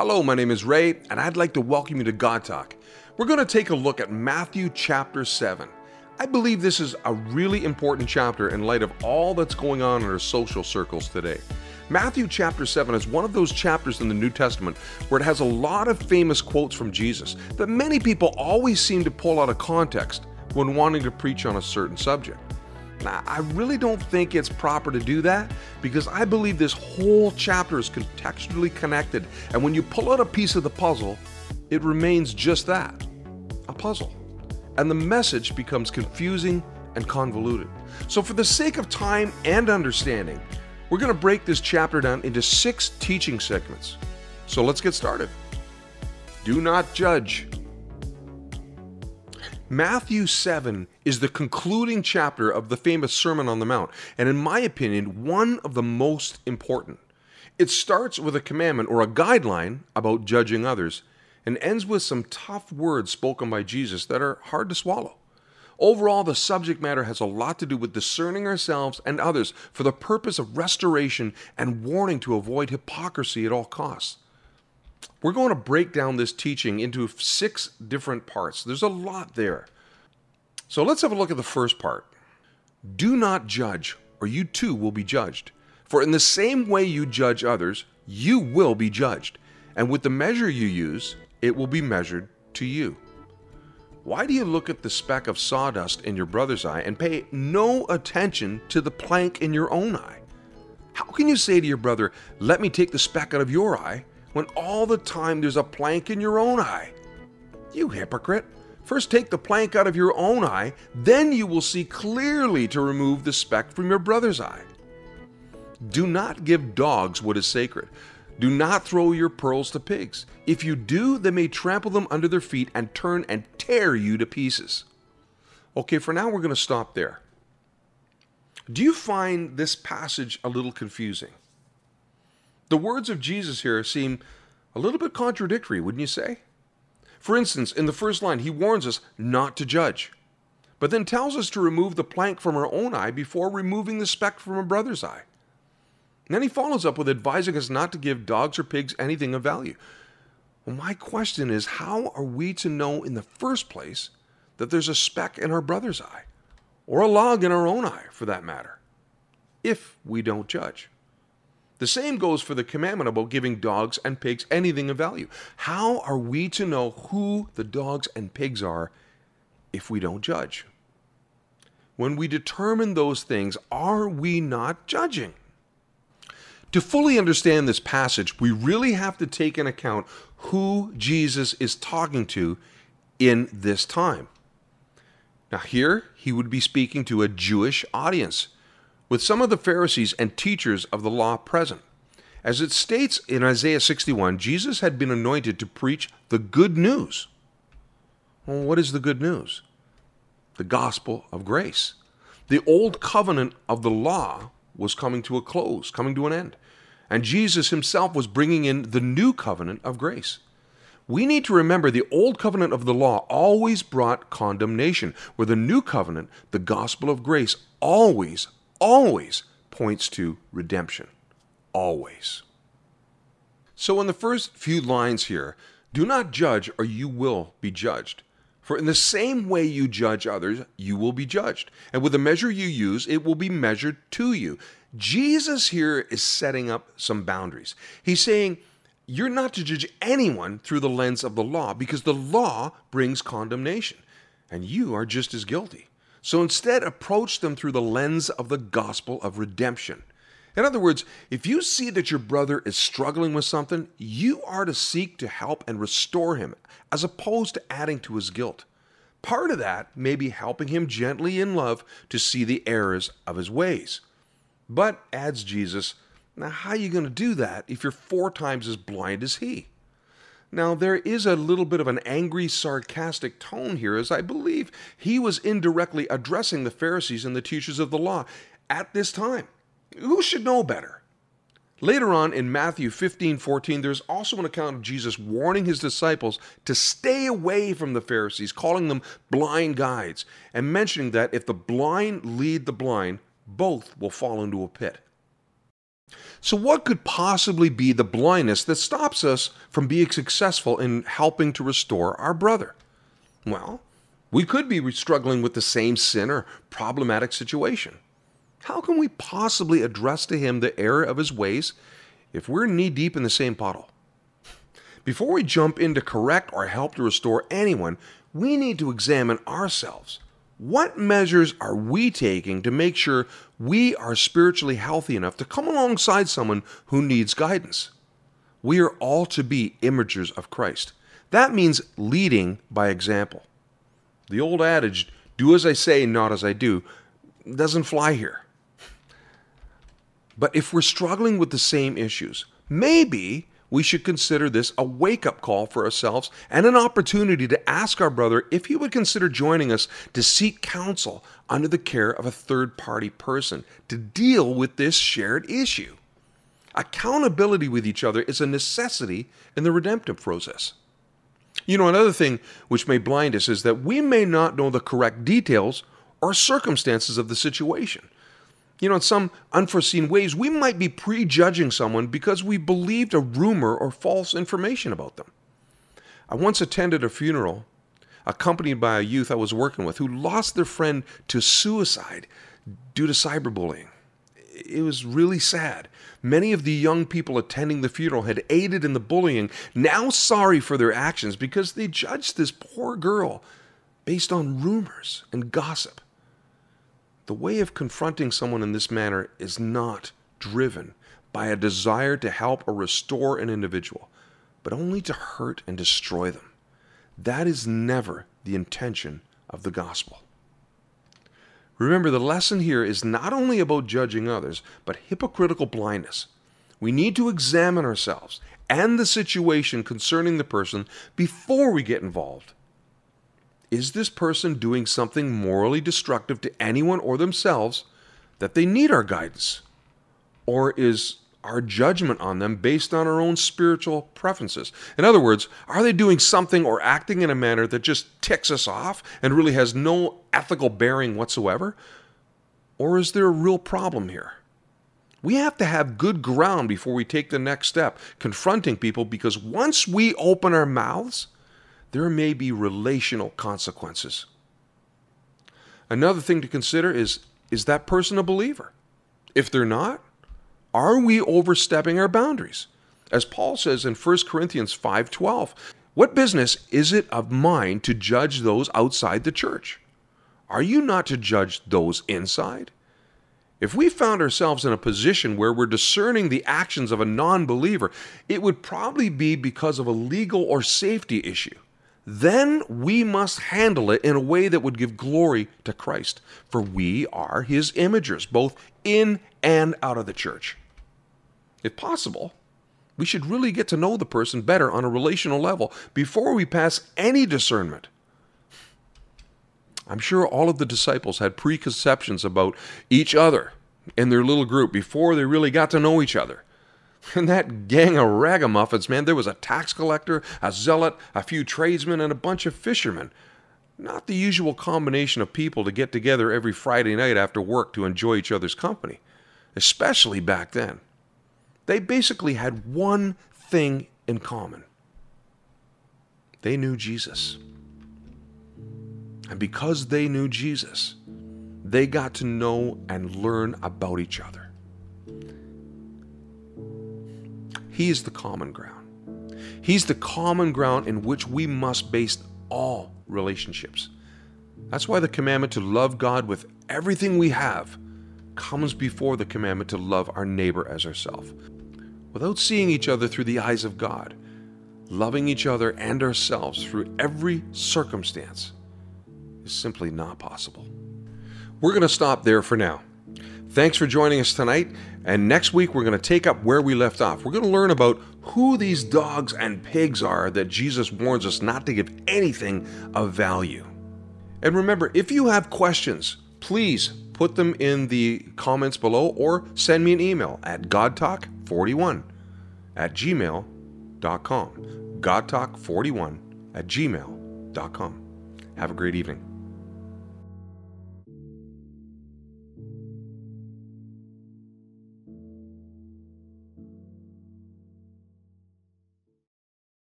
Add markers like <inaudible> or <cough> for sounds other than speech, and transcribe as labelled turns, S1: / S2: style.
S1: Hello, my name is Ray, and I'd like to welcome you to God Talk. We're going to take a look at Matthew chapter 7. I believe this is a really important chapter in light of all that's going on in our social circles today. Matthew chapter 7 is one of those chapters in the New Testament where it has a lot of famous quotes from Jesus that many people always seem to pull out of context when wanting to preach on a certain subject. Now, I really don't think it's proper to do that because I believe this whole chapter is contextually connected, and when you pull out a piece of the puzzle, it remains just that a puzzle. And the message becomes confusing and convoluted. So, for the sake of time and understanding, we're going to break this chapter down into six teaching segments. So let's get started. Do not judge. Matthew 7 is the concluding chapter of the famous Sermon on the Mount, and in my opinion, one of the most important. It starts with a commandment or a guideline about judging others and ends with some tough words spoken by Jesus that are hard to swallow. Overall, the subject matter has a lot to do with discerning ourselves and others for the purpose of restoration and warning to avoid hypocrisy at all costs. We're going to break down this teaching into six different parts. There's a lot there. So let's have a look at the first part. Do not judge, or you too will be judged. For in the same way you judge others, you will be judged. And with the measure you use, it will be measured to you. Why do you look at the speck of sawdust in your brother's eye and pay no attention to the plank in your own eye? How can you say to your brother, Let me take the speck out of your eye, when all the time there's a plank in your own eye? You hypocrite! First take the plank out of your own eye, then you will see clearly to remove the speck from your brother's eye. Do not give dogs what is sacred. Do not throw your pearls to pigs. If you do, they may trample them under their feet and turn and tear you to pieces. Okay, for now, we're going to stop there. Do you find this passage a little confusing? The words of Jesus here seem a little bit contradictory, wouldn't you say? For instance, in the first line, he warns us not to judge, but then tells us to remove the plank from our own eye before removing the speck from a brother's eye. And then he follows up with advising us not to give dogs or pigs anything of value. Well, my question is how are we to know in the first place that there's a speck in our brother's eye, or a log in our own eye for that matter, if we don't judge? The same goes for the commandment about giving dogs and pigs anything of value. How are we to know who the dogs and pigs are if we don't judge? When we determine those things, are we not judging? To fully understand this passage, we really have to take in account who Jesus is talking to in this time. Now, here he would be speaking to a Jewish audience, with some of the Pharisees and teachers of the law present. As it states in Isaiah 61, Jesus had been anointed to preach the good news. Well, what is the good news? The gospel of grace. The old covenant of the law was coming to a close, coming to an end. And Jesus himself was bringing in the new covenant of grace. We need to remember the old covenant of the law always brought condemnation, where the new covenant, the gospel of grace, always, always points to redemption. Always. So, in the first few lines here, do not judge or you will be judged. For in the same way you judge others, you will be judged. And with the measure you use, it will be measured to you. Jesus here is setting up some boundaries. He's saying, you're not to judge anyone through the lens of the law because the law brings condemnation, and you are just as guilty. So instead, approach them through the lens of the gospel of redemption. In other words, if you see that your brother is struggling with something, you are to seek to help and restore him as opposed to adding to his guilt. Part of that may be helping him gently in love to see the errors of his ways. But, adds Jesus, now how are you going to do that if you're four times as blind as he? Now, there is a little bit of an angry, sarcastic tone here, as I believe he was indirectly addressing the Pharisees and the teachers of the law at this time. Who should know better? Later on in Matthew 15 14, there's also an account of Jesus warning his disciples to stay away from the Pharisees, calling them blind guides, and mentioning that if the blind lead the blind, both will fall into a pit. So, what could possibly be the blindness that stops us from being successful in helping to restore our brother? Well, we could be struggling with the same sin or problematic situation. How can we possibly address to him the error of his ways if we're knee deep in the same puddle? Before we jump in to correct or help to restore anyone, we need to examine ourselves. What measures are we taking to make sure we are spiritually healthy enough to come alongside someone who needs guidance? We are all to be imagers of Christ. That means leading by example. The old adage, do as I say, not as I do, doesn't fly here. But if we're struggling with the same issues, maybe we should consider this a wake up call for ourselves and an opportunity to ask our brother if he would consider joining us to seek counsel under the care of a third party person to deal with this shared issue. Accountability with each other is a necessity in the redemptive process. You know, another thing which may blind us is that we may not know the correct details or circumstances of the situation. You know, in some unforeseen ways, we might be prejudging someone because we believed a rumor or false information about them. I once attended a funeral accompanied by a youth I was working with who lost their friend to suicide due to cyberbullying. It was really sad. Many of the young people attending the funeral had aided in the bullying, now sorry for their actions because they judged this poor girl based on rumors and gossip. The way of confronting someone in this manner is not driven by a desire to help or restore an individual, but only to hurt and destroy them. That is never the intention of the gospel. Remember, the lesson here is not only about judging others, but hypocritical blindness. We need to examine ourselves and the situation concerning the person before we get involved. Is this person doing something morally destructive to anyone or themselves that they need our guidance? Or is our judgment on them based on our own spiritual preferences. In other words, are they doing something or acting in a manner that just ticks us off and really has no ethical bearing whatsoever? Or is there a real problem here? We have to have good ground before we take the next step, confronting people, because once we open our mouths, there may be relational consequences. Another thing to consider is is that person a believer? If they're not, are we overstepping our boundaries? As Paul says in 1 Corinthians 5:12, what business is it of mine to judge those outside the church? Are you not to judge those inside? If we found ourselves in a position where we're discerning the actions of a non believer, it would probably be because of a legal or safety issue. Then we must handle it in a way that would give glory to Christ, for we are his imagers, both in and out of the church. If possible, we should really get to know the person better on a relational level before we pass any discernment. I'm sure all of the disciples had preconceptions about each other in their little group before they really got to know each other. <laughs> And that gang of ragamuffins, man, there was a tax collector, a zealot, a few tradesmen, and a bunch of fishermen. Not the usual combination of people to get together every Friday night after work to enjoy each other's company, especially back then. They basically had one thing in common they knew Jesus. And because they knew Jesus, they got to know and learn about each other. He is the common ground. He's the common ground in which we must base all relationships. That's why the commandment to love God with everything we have comes before the commandment to love our neighbor as ourselves. Without seeing each other through the eyes of God, loving each other and ourselves through every circumstance is simply not possible. We're going to stop there for now. Thanks for joining us tonight, and next week we're going to take up where we left off. We're going to learn about who these dogs and pigs are that Jesus warns us not to give anything of value. And remember, if you have questions, please put them in the comments below or send me an email at godtalk41 at gmail.com. Godtalk41 at gmail.com. Have a great evening.